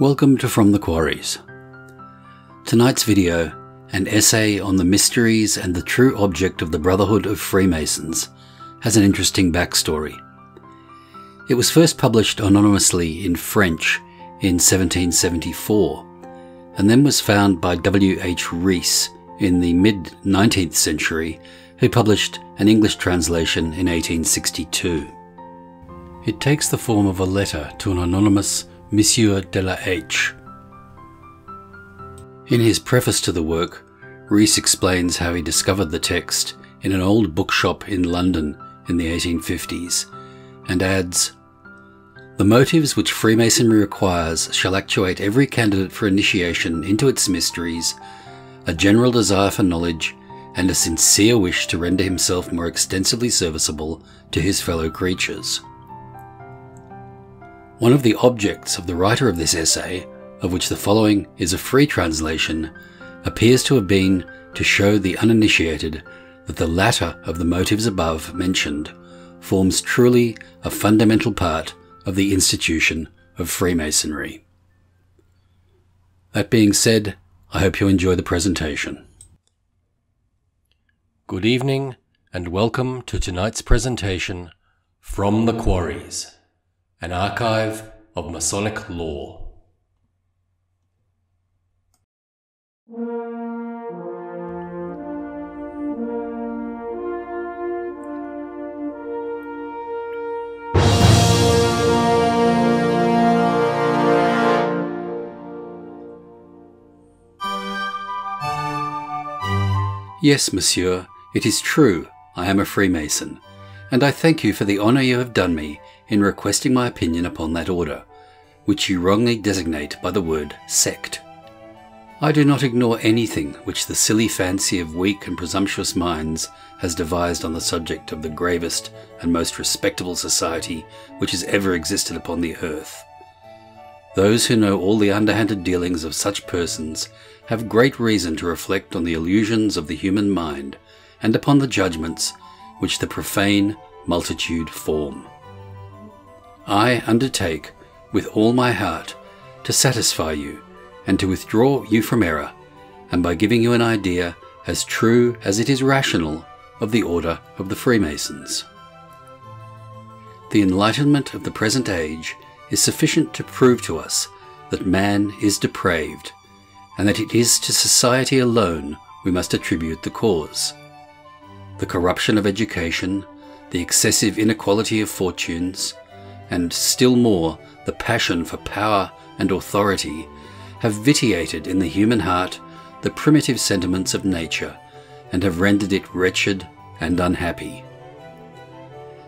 Welcome to From the Quarries. Tonight's video, an essay on the mysteries and the true object of the Brotherhood of Freemasons, has an interesting backstory. It was first published anonymously in French in 1774, and then was found by W. H. Rees in the mid 19th century, who published an English translation in 1862. It takes the form of a letter to an anonymous Monsieur de la H. In his preface to the work, Rees explains how he discovered the text in an old bookshop in London in the 1850s and adds The motives which Freemasonry requires shall actuate every candidate for initiation into its mysteries, a general desire for knowledge, and a sincere wish to render himself more extensively serviceable to his fellow creatures. One of the objects of the writer of this essay, of which the following is a free translation, appears to have been to show the uninitiated that the latter of the motives above mentioned forms truly a fundamental part of the institution of Freemasonry. That being said, I hope you enjoy the presentation. Good evening and welcome to tonight's presentation From the Quarries an archive of Masonic lore. Yes, monsieur, it is true, I am a Freemason, and I thank you for the honour you have done me in requesting my opinion upon that order, which you wrongly designate by the word sect. I do not ignore anything which the silly fancy of weak and presumptuous minds has devised on the subject of the gravest and most respectable society which has ever existed upon the earth. Those who know all the underhanded dealings of such persons have great reason to reflect on the illusions of the human mind and upon the judgments which the profane multitude form. I undertake, with all my heart, to satisfy you and to withdraw you from error, and by giving you an idea as true as it is rational of the order of the Freemasons. The enlightenment of the present age is sufficient to prove to us that man is depraved, and that it is to society alone we must attribute the cause. The corruption of education, the excessive inequality of fortunes, and still more the passion for power and authority, have vitiated in the human heart the primitive sentiments of nature and have rendered it wretched and unhappy.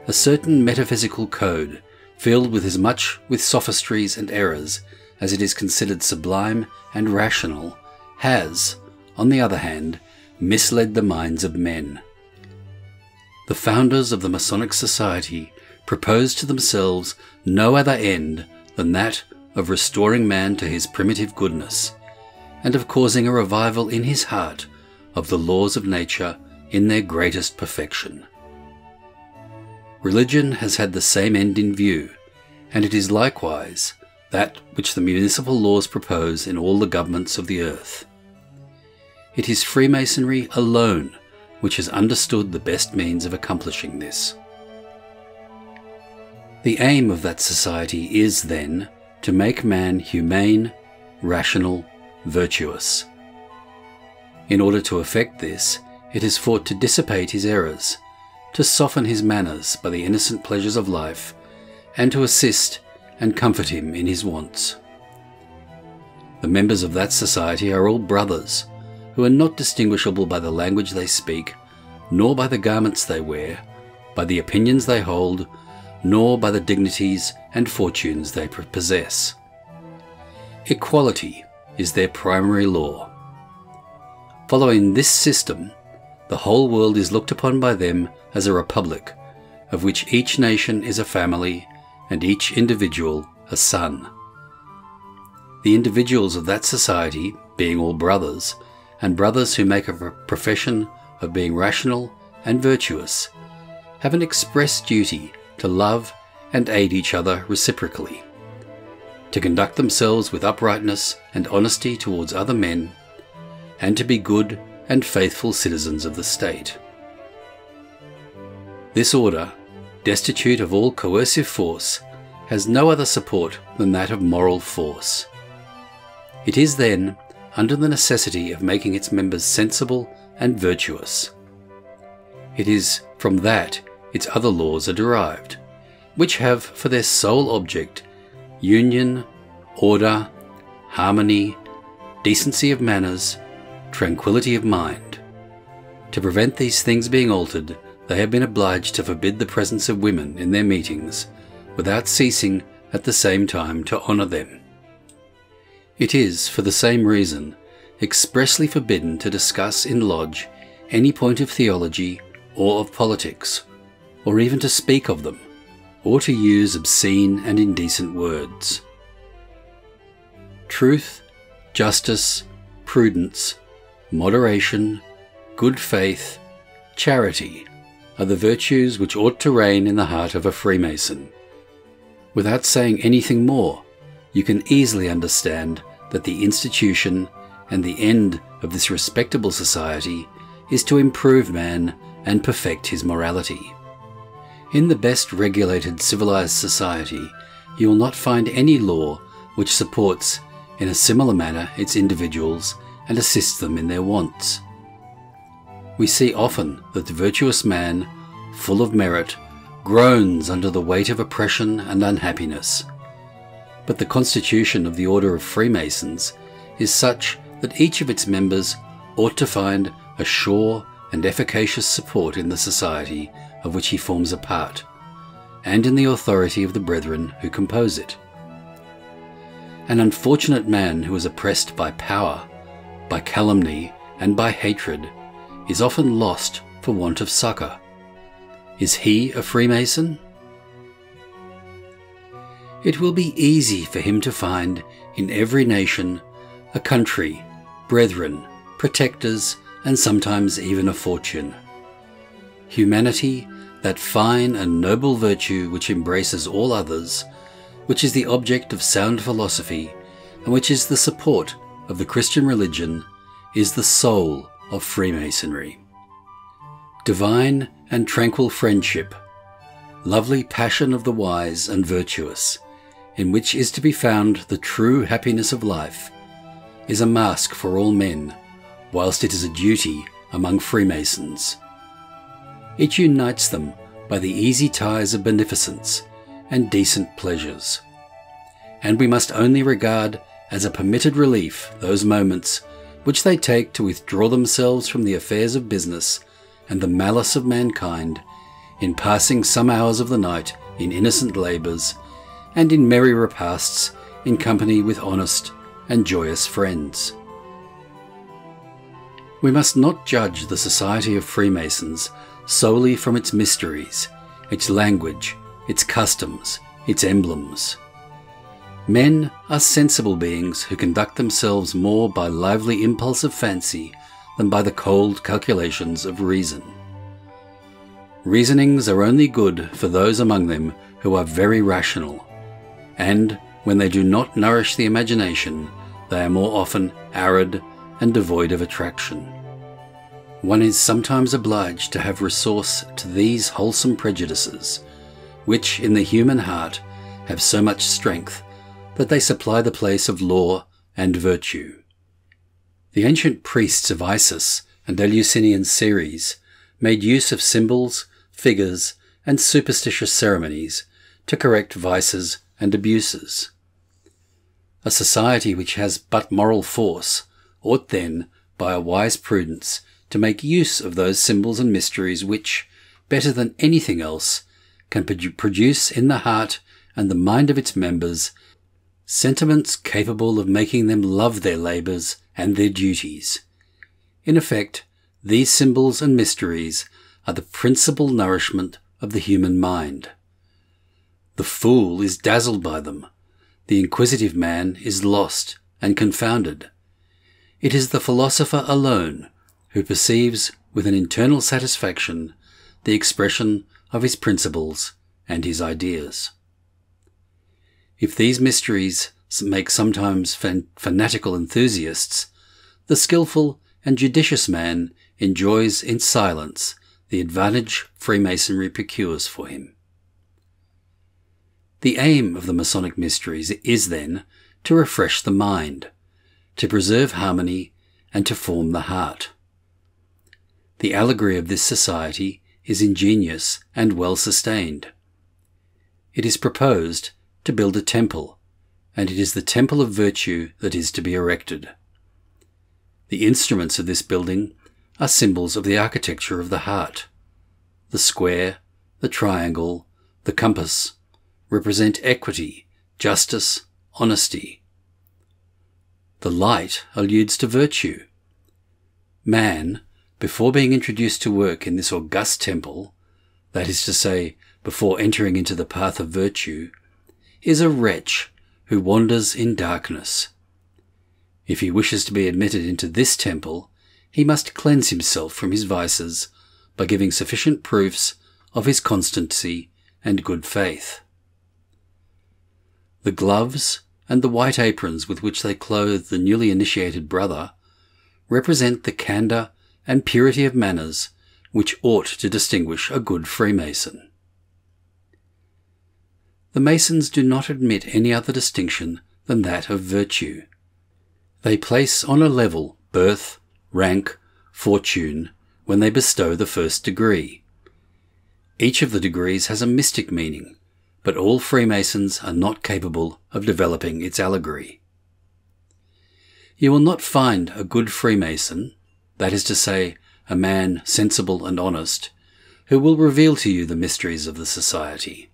A certain metaphysical code, filled with as much with sophistries and errors as it is considered sublime and rational, has, on the other hand, misled the minds of men. The founders of the Masonic Society proposed to themselves no other end than that of restoring man to his primitive goodness, and of causing a revival in his heart of the laws of nature in their greatest perfection. Religion has had the same end in view, and it is likewise that which the municipal laws propose in all the governments of the earth. It is Freemasonry alone which has understood the best means of accomplishing this. The aim of that society is, then, to make man humane, rational, virtuous. In order to effect this, it is fought to dissipate his errors, to soften his manners by the innocent pleasures of life, and to assist and comfort him in his wants. The members of that society are all brothers, who are not distinguishable by the language they speak, nor by the garments they wear, by the opinions they hold, nor by the dignities and fortunes they possess. Equality is their primary law. Following this system, the whole world is looked upon by them as a republic, of which each nation is a family and each individual a son. The individuals of that society, being all brothers, and brothers who make a profession of being rational and virtuous, have an express duty to love and aid each other reciprocally, to conduct themselves with uprightness and honesty towards other men, and to be good and faithful citizens of the state. This order, destitute of all coercive force, has no other support than that of moral force. It is then under the necessity of making its members sensible and virtuous. It is from that its other laws are derived, which have for their sole object union, order, harmony, decency of manners, tranquillity of mind. To prevent these things being altered, they have been obliged to forbid the presence of women in their meetings, without ceasing at the same time to honour them. It is, for the same reason, expressly forbidden to discuss in lodge any point of theology or of politics, or even to speak of them, or to use obscene and indecent words. Truth, justice, prudence, moderation, good faith, charity are the virtues which ought to reign in the heart of a Freemason. Without saying anything more, you can easily understand that the institution and the end of this respectable society is to improve man and perfect his morality. In the best regulated civilized society, you will not find any law which supports in a similar manner its individuals and assists them in their wants. We see often that the virtuous man, full of merit, groans under the weight of oppression and unhappiness. But the constitution of the Order of Freemasons is such that each of its members ought to find a sure and efficacious support in the society of which he forms a part, and in the authority of the brethren who compose it. An unfortunate man who is oppressed by power, by calumny, and by hatred is often lost for want of succour. Is he a Freemason? It will be easy for him to find in every nation a country, brethren, protectors, and sometimes even a fortune. Humanity, that fine and noble virtue which embraces all others, which is the object of sound philosophy, and which is the support of the Christian religion, is the soul of Freemasonry. Divine and tranquil friendship, lovely passion of the wise and virtuous, in which is to be found the true happiness of life, is a mask for all men whilst it is a duty among Freemasons. It unites them by the easy ties of beneficence and decent pleasures. And we must only regard as a permitted relief those moments which they take to withdraw themselves from the affairs of business and the malice of mankind in passing some hours of the night in innocent labours and in merry repasts in company with honest and joyous friends. We must not judge the Society of Freemasons solely from its mysteries, its language, its customs, its emblems. Men are sensible beings who conduct themselves more by lively impulse of fancy than by the cold calculations of reason. Reasonings are only good for those among them who are very rational, and when they do not nourish the imagination, they are more often arid and devoid of attraction. One is sometimes obliged to have resource to these wholesome prejudices, which in the human heart have so much strength that they supply the place of law and virtue. The ancient priests of Isis and Eleusinian Ceres made use of symbols, figures, and superstitious ceremonies to correct vices and abuses. A society which has but moral force ought then, by a wise prudence, to make use of those symbols and mysteries which, better than anything else, can produce in the heart and the mind of its members sentiments capable of making them love their labours and their duties. In effect, these symbols and mysteries are the principal nourishment of the human mind. The fool is dazzled by them, the inquisitive man is lost and confounded. It is the philosopher alone who perceives with an internal satisfaction the expression of his principles and his ideas. If these mysteries make sometimes fan- fanatical enthusiasts, the skilful and judicious man enjoys in silence the advantage Freemasonry procures for him. The aim of the Masonic mysteries is then to refresh the mind, to preserve harmony, and to form the heart. The allegory of this society is ingenious and well sustained. It is proposed to build a temple, and it is the temple of virtue that is to be erected. The instruments of this building are symbols of the architecture of the heart. The square, the triangle, the compass represent equity, justice, honesty. The light alludes to virtue. Man, before being introduced to work in this august temple, that is to say, before entering into the path of virtue, is a wretch who wanders in darkness. If he wishes to be admitted into this temple, he must cleanse himself from his vices by giving sufficient proofs of his constancy and good faith. The gloves and the white aprons with which they clothe the newly initiated brother represent the candour and purity of manners which ought to distinguish a good Freemason. The Masons do not admit any other distinction than that of virtue. They place on a level birth, rank, fortune, when they bestow the first degree. Each of the degrees has a mystic meaning, but all Freemasons are not capable of developing its allegory. You will not find a good Freemason, that is to say, a man sensible and honest, who will reveal to you the mysteries of the society.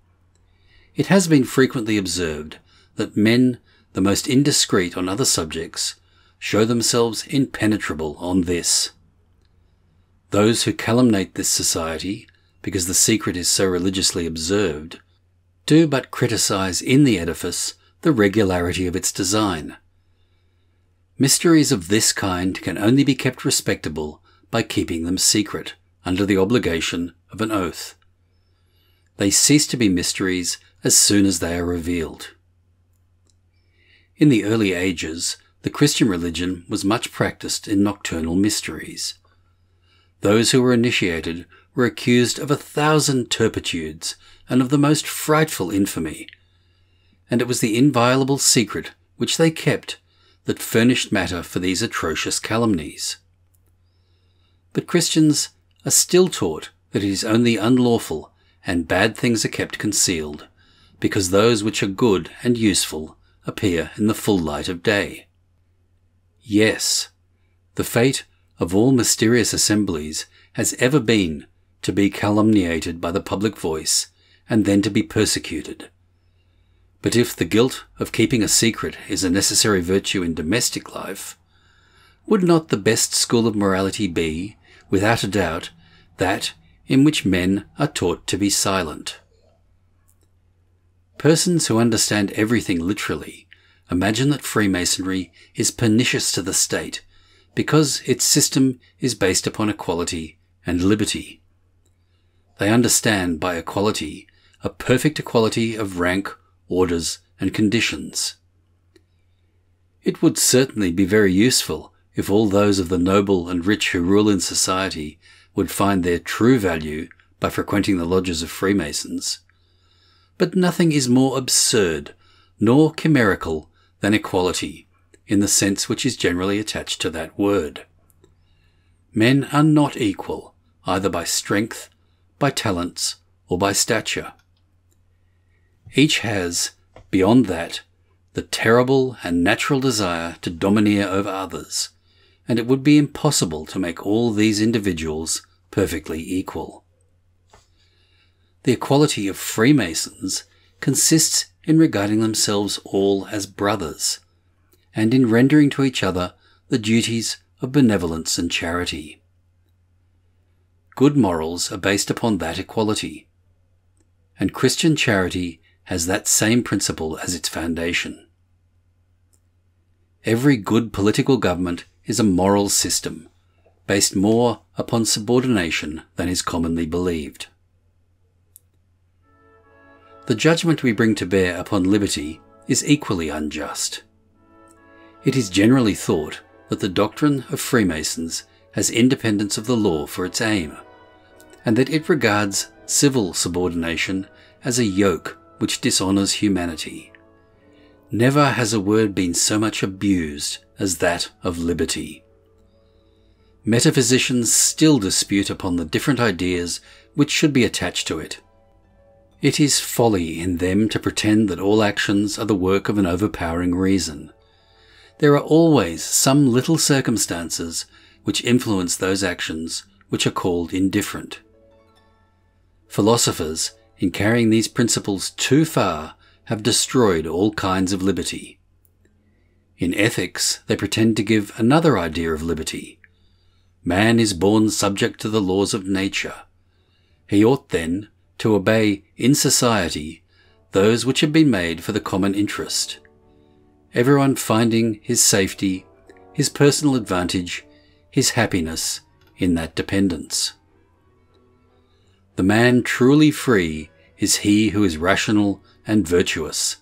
It has been frequently observed that men the most indiscreet on other subjects show themselves impenetrable on this. Those who calumniate this society, because the secret is so religiously observed, do but criticize in the edifice the regularity of its design. Mysteries of this kind can only be kept respectable by keeping them secret, under the obligation of an oath. They cease to be mysteries as soon as they are revealed. In the early ages, the Christian religion was much practiced in nocturnal mysteries. Those who were initiated were accused of a thousand turpitudes and of the most frightful infamy, and it was the inviolable secret which they kept that furnished matter for these atrocious calumnies. But Christians are still taught that it is only unlawful and bad things are kept concealed, because those which are good and useful appear in the full light of day. Yes, the fate of all mysterious assemblies has ever been to be calumniated by the public voice and then to be persecuted. But if the guilt of keeping a secret is a necessary virtue in domestic life, would not the best school of morality be, without a doubt, that in which men are taught to be silent? Persons who understand everything literally Imagine that Freemasonry is pernicious to the state because its system is based upon equality and liberty. They understand by equality a perfect equality of rank, orders, and conditions. It would certainly be very useful if all those of the noble and rich who rule in society would find their true value by frequenting the lodges of Freemasons. But nothing is more absurd nor chimerical than equality, in the sense which is generally attached to that word. Men are not equal, either by strength, by talents, or by stature. Each has, beyond that, the terrible and natural desire to domineer over others, and it would be impossible to make all these individuals perfectly equal. The equality of Freemasons consists in regarding themselves all as brothers, and in rendering to each other the duties of benevolence and charity. Good morals are based upon that equality, and Christian charity has that same principle as its foundation. Every good political government is a moral system, based more upon subordination than is commonly believed. The judgment we bring to bear upon liberty is equally unjust. It is generally thought that the doctrine of Freemasons has independence of the law for its aim, and that it regards civil subordination as a yoke which dishonours humanity. Never has a word been so much abused as that of liberty. Metaphysicians still dispute upon the different ideas which should be attached to it. It is folly in them to pretend that all actions are the work of an overpowering reason. There are always some little circumstances which influence those actions which are called indifferent. Philosophers, in carrying these principles too far, have destroyed all kinds of liberty. In ethics, they pretend to give another idea of liberty. Man is born subject to the laws of nature. He ought then to obey in society those which have been made for the common interest. Everyone finding his safety, his personal advantage, his happiness in that dependence. The man truly free is he who is rational and virtuous,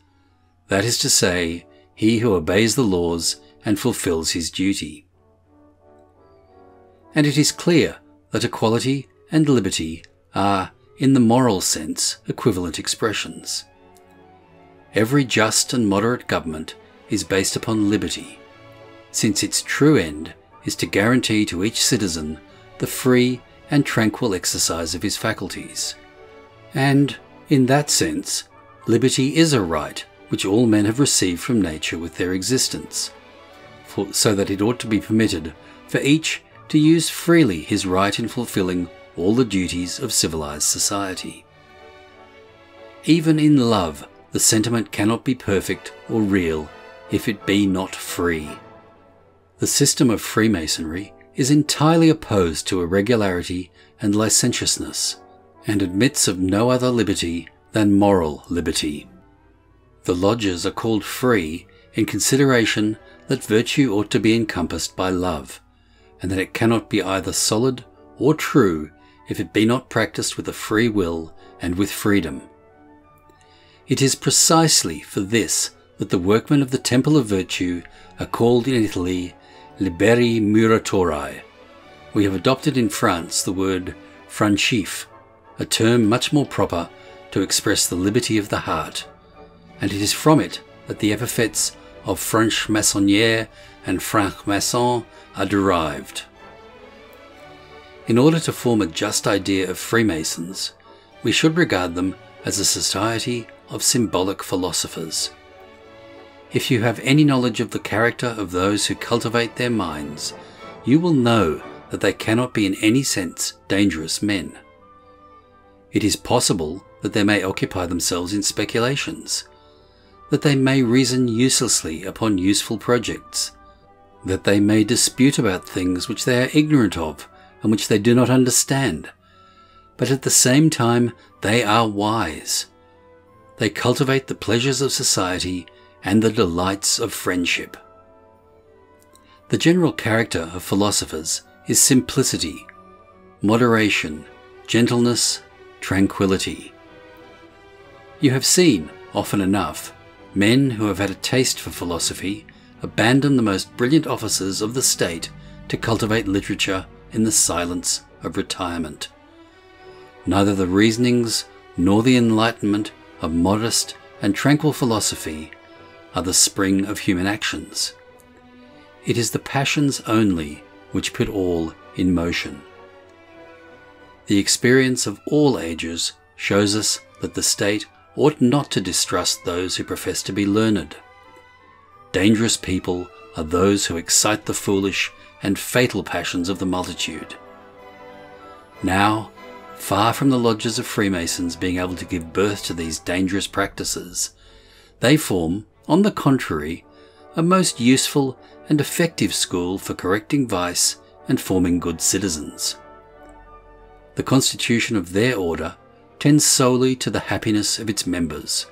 that is to say, he who obeys the laws and fulfills his duty. And it is clear that equality and liberty are, in the moral sense, equivalent expressions. Every just and moderate government is based upon liberty, since its true end is to guarantee to each citizen the free and tranquil exercise of his faculties. And, in that sense, liberty is a right which all men have received from nature with their existence, for, so that it ought to be permitted for each to use freely his right in fulfilling all the duties of civilized society. Even in love, the sentiment cannot be perfect or real if it be not free. The system of Freemasonry is entirely opposed to irregularity and licentiousness, and admits of no other liberty than moral liberty. The lodges are called free in consideration that virtue ought to be encompassed by love, and that it cannot be either solid or true if it be not practiced with a free will and with freedom. It is precisely for this that the workmen of the Temple of Virtue are called in Italy liberi muratori. We have adopted in France the word franchif, a term much more proper to express the liberty of the heart, and it is from it that the epithets of franc-maçonnerie and franc-maçon are derived. In order to form a just idea of Freemasons, we should regard them as a society of symbolic philosophers if you have any knowledge of the character of those who cultivate their minds, you will know that they cannot be in any sense dangerous men. It is possible that they may occupy themselves in speculations, that they may reason uselessly upon useful projects, that they may dispute about things which they are ignorant of and which they do not understand, but at the same time they are wise. They cultivate the pleasures of society and the delights of friendship. The general character of philosophers is simplicity, moderation, gentleness, tranquility. You have seen, often enough, men who have had a taste for philosophy abandon the most brilliant offices of the state to cultivate literature in the silence of retirement. Neither the reasonings nor the enlightenment of modest and tranquil philosophy are the spring of human actions. It is the passions only which put all in motion. The experience of all ages shows us that the state ought not to distrust those who profess to be learned. Dangerous people are those who excite the foolish and fatal passions of the multitude. Now, far from the lodges of Freemasons being able to give birth to these dangerous practices, they form on the contrary, a most useful and effective school for correcting vice and forming good citizens. The constitution of their order tends solely to the happiness of its members.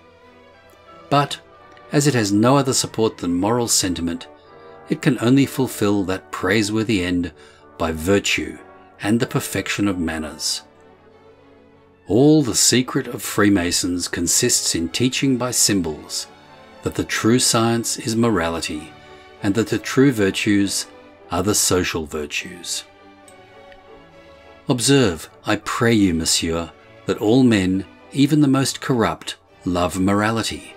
But, as it has no other support than moral sentiment, it can only fulfill that praiseworthy end by virtue and the perfection of manners. All the secret of Freemasons consists in teaching by symbols that the true science is morality, and that the true virtues are the social virtues. Observe, I pray you, monsieur, that all men, even the most corrupt, love morality.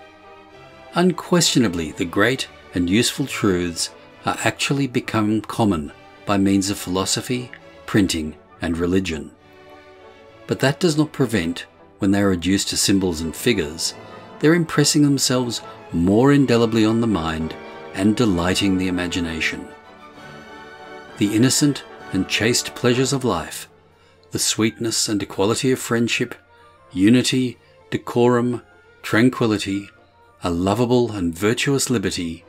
Unquestionably, the great and useful truths are actually become common by means of philosophy, printing, and religion. But that does not prevent, when they are reduced to symbols and figures, their impressing themselves more indelibly on the mind and delighting the imagination. The innocent and chaste pleasures of life, the sweetness and equality of friendship, unity, decorum, tranquility, a lovable and virtuous liberty,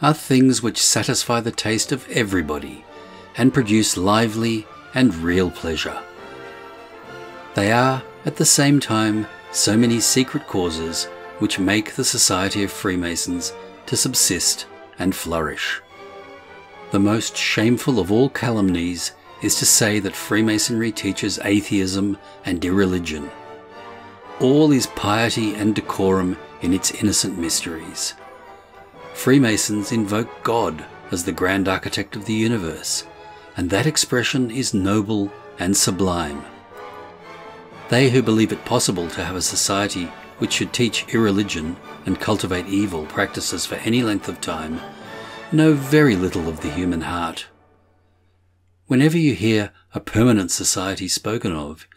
are things which satisfy the taste of everybody and produce lively and real pleasure. They are, at the same time, so many secret causes which make the Society of Freemasons to subsist and flourish. The most shameful of all calumnies is to say that Freemasonry teaches atheism and irreligion. All is piety and decorum in its innocent mysteries. Freemasons invoke God as the grand architect of the universe, and that expression is noble and sublime. They who believe it possible to have a society which should teach irreligion and cultivate evil practices for any length of time know very little of the human heart. Whenever you hear a permanent society spoken of,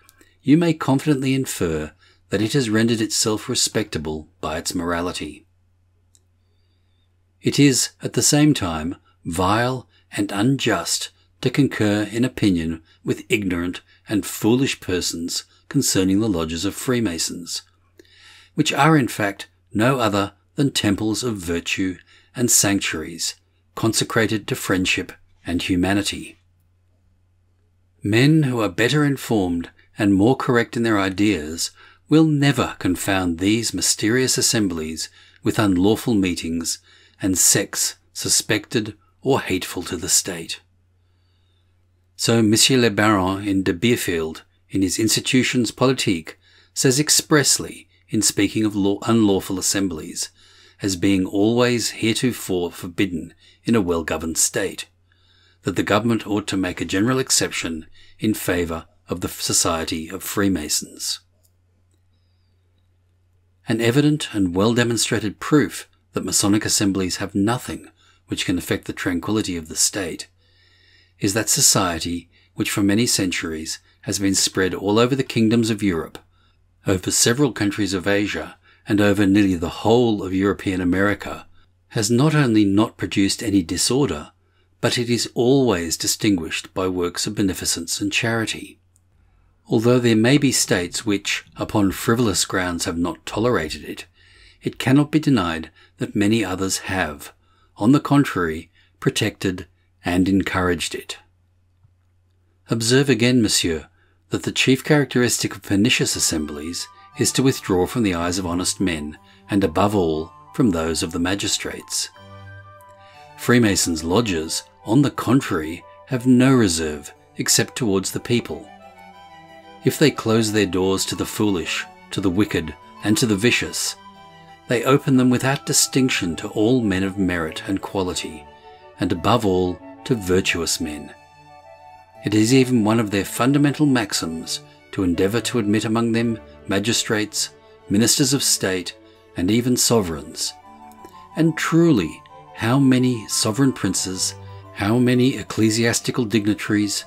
you may confidently infer that it has rendered itself respectable by its morality. It is, at the same time, vile and unjust to concur in opinion with ignorant and foolish persons concerning the lodges of Freemasons, which are in fact no other than temples of virtue and sanctuaries consecrated to friendship and humanity. Men who are better informed and more correct in their ideas will never confound these mysterious assemblies with unlawful meetings and sects suspected or hateful to the state. So Monsieur le Baron in de Bielfeld, in his Institutions Politique, says expressly, in speaking of law- unlawful assemblies, as being always heretofore forbidden in a well-governed state, that the government ought to make a general exception in favour of the Society of Freemasons. An evident and well demonstrated proof that Masonic assemblies have nothing which can affect the tranquillity of the state is that society which for many centuries has been spread all over the kingdoms of Europe, over several countries of Asia, and over nearly the whole of European America, has not only not produced any disorder, but it is always distinguished by works of beneficence and charity. Although there may be states which, upon frivolous grounds, have not tolerated it, it cannot be denied that many others have, on the contrary, protected and encouraged it. Observe again, monsieur, that the chief characteristic of pernicious assemblies is to withdraw from the eyes of honest men, and above all, from those of the magistrates. Freemasons' lodges, on the contrary, have no reserve except towards the people if they close their doors to the foolish, to the wicked, and to the vicious, they open them without distinction to all men of merit and quality, and above all to virtuous men. It is even one of their fundamental maxims to endeavour to admit among them magistrates, ministers of state, and even sovereigns. And truly, how many sovereign princes, how many ecclesiastical dignitaries,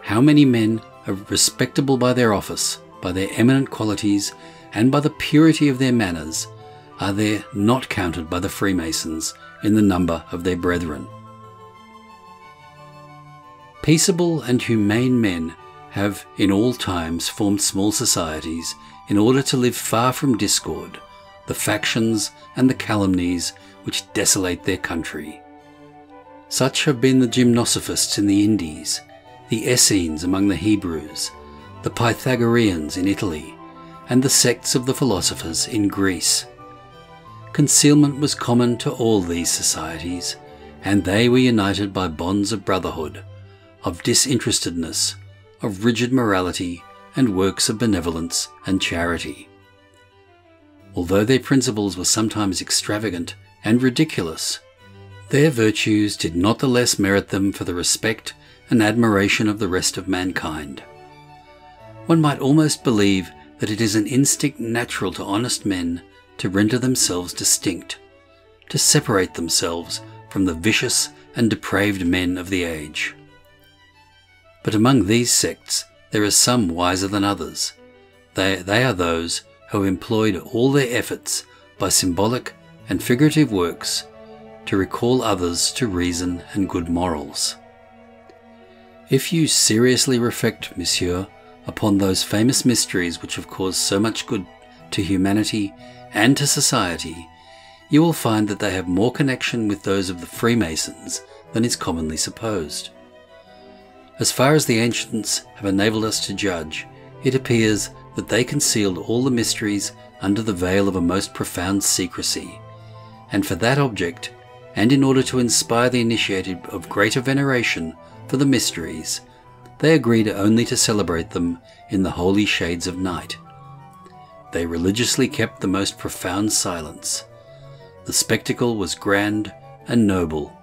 how many men are respectable by their office, by their eminent qualities, and by the purity of their manners, are there not counted by the Freemasons in the number of their brethren. Peaceable and humane men have in all times formed small societies in order to live far from discord, the factions and the calumnies which desolate their country. Such have been the gymnosophists in the Indies, the Essenes among the Hebrews, the Pythagoreans in Italy, and the sects of the philosophers in Greece. Concealment was common to all these societies, and they were united by bonds of brotherhood, of disinterestedness, of rigid morality, and works of benevolence and charity. although their principles were sometimes extravagant and ridiculous, their virtues did not the less merit them for the respect and admiration of the rest of mankind. One might almost believe that it is an instinct natural to honest men to render themselves distinct, to separate themselves from the vicious and depraved men of the age. But among these sects there are some wiser than others. They, they are those who have employed all their efforts by symbolic and figurative works to recall others to reason and good morals. If you seriously reflect, monsieur, upon those famous mysteries which have caused so much good to humanity and to society, you will find that they have more connection with those of the Freemasons than is commonly supposed. As far as the ancients have enabled us to judge, it appears that they concealed all the mysteries under the veil of a most profound secrecy, and for that object, and in order to inspire the initiated of greater veneration for the mysteries, they agreed only to celebrate them in the holy shades of night. They religiously kept the most profound silence. The spectacle was grand and noble,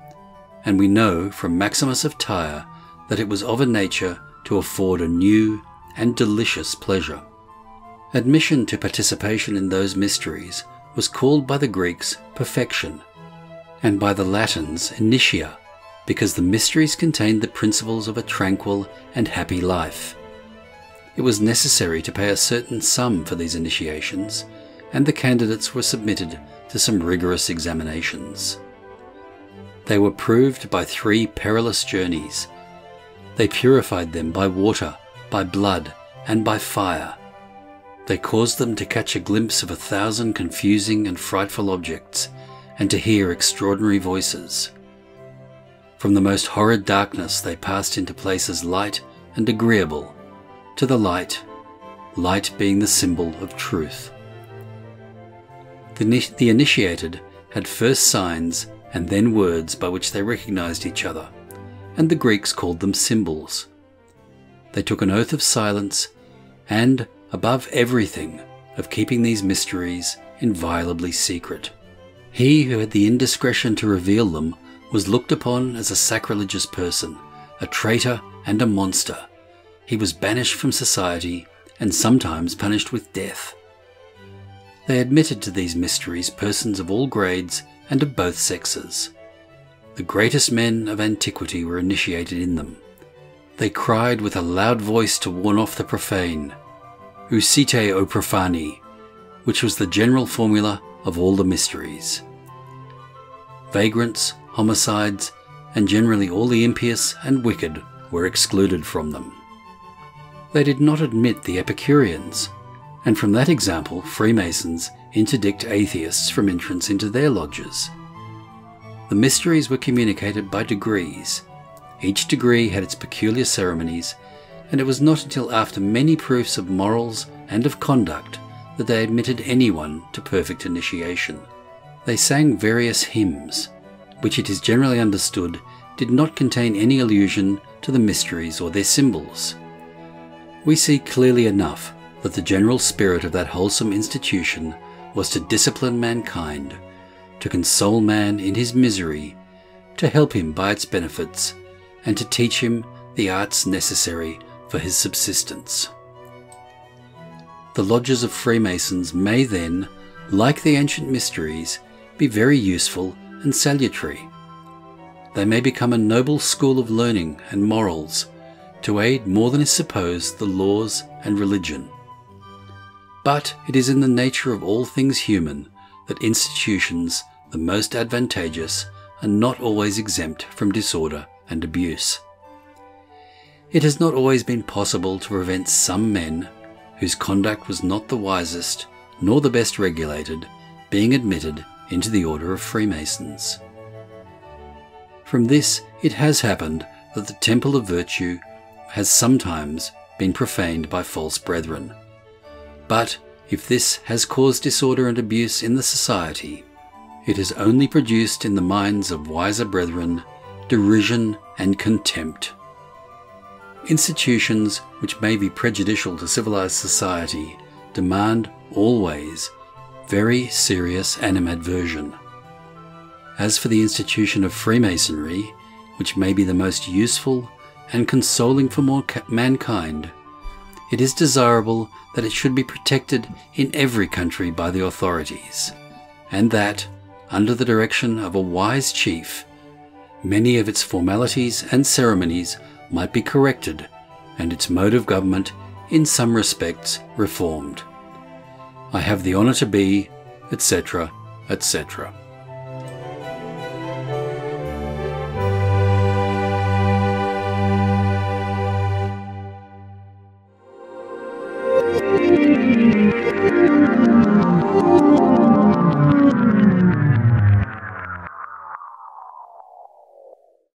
and we know from Maximus of Tyre that it was of a nature to afford a new and delicious pleasure. Admission to participation in those mysteries was called by the Greeks perfection, and by the Latins initia, because the mysteries contained the principles of a tranquil and happy life. It was necessary to pay a certain sum for these initiations, and the candidates were submitted to some rigorous examinations. They were proved by three perilous journeys. They purified them by water, by blood, and by fire. They caused them to catch a glimpse of a thousand confusing and frightful objects, and to hear extraordinary voices. From the most horrid darkness they passed into places light and agreeable, to the light, light being the symbol of truth. The, the initiated had first signs and then words by which they recognized each other, and the Greeks called them symbols. They took an oath of silence and, above everything, of keeping these mysteries inviolably secret. He who had the indiscretion to reveal them was looked upon as a sacrilegious person, a traitor and a monster. He was banished from society and sometimes punished with death. They admitted to these mysteries persons of all grades and of both sexes. The greatest men of antiquity were initiated in them. They cried with a loud voice to warn off the profane, Usite o profani, which was the general formula of all the mysteries. Vagrants, homicides, and generally all the impious and wicked were excluded from them. They did not admit the Epicureans, and from that example, Freemasons interdict atheists from entrance into their lodges. The mysteries were communicated by degrees. Each degree had its peculiar ceremonies, and it was not until after many proofs of morals and of conduct that they admitted anyone to perfect initiation. They sang various hymns, which it is generally understood did not contain any allusion to the mysteries or their symbols. We see clearly enough that the general spirit of that wholesome institution was to discipline mankind, to console man in his misery, to help him by its benefits, and to teach him the arts necessary for his subsistence. The lodges of Freemasons may then, like the ancient mysteries, be very useful and salutary. They may become a noble school of learning and morals to aid more than is supposed the laws and religion. But it is in the nature of all things human that institutions, the most advantageous, are not always exempt from disorder and abuse. It has not always been possible to prevent some men, whose conduct was not the wisest nor the best regulated, being admitted into the order of Freemasons. From this, it has happened that the temple of virtue has sometimes been profaned by false brethren. But if this has caused disorder and abuse in the society, it has only produced in the minds of wiser brethren derision and contempt. Institutions which may be prejudicial to civilized society demand always very serious animadversion. As for the institution of Freemasonry, which may be the most useful and consoling for more mankind, it is desirable that it should be protected in every country by the authorities, and that, under the direction of a wise chief, many of its formalities and ceremonies might be corrected and its mode of government in some respects reformed. I have the honour to be, etc., etc.